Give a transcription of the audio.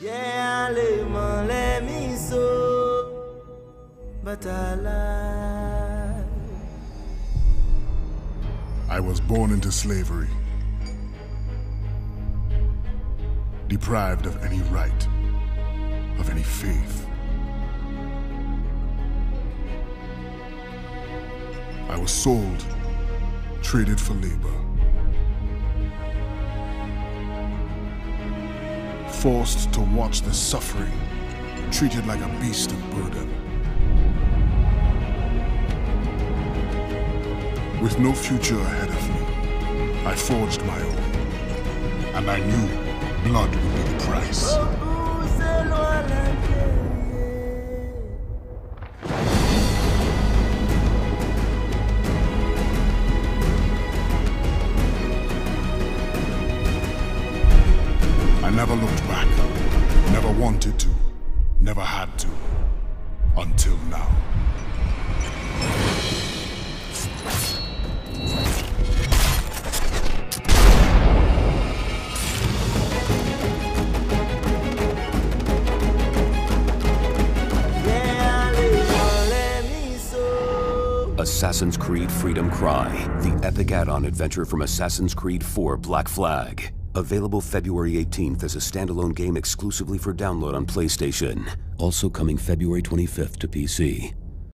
Yeah, let me so, but I lie. I was born into slavery, deprived of any right, of any faith. I was sold, traded for labor. Forced to watch the suffering, treated like a beast of burden. With no future ahead of me, I forged my own. And I knew blood would be the price. I never looked back, never wanted to, never had to, until now. Assassin's Creed Freedom Cry, the epic add on adventure from Assassin's Creed 4 Black Flag. Available February 18th as a standalone game exclusively for download on PlayStation. Also coming February 25th to PC.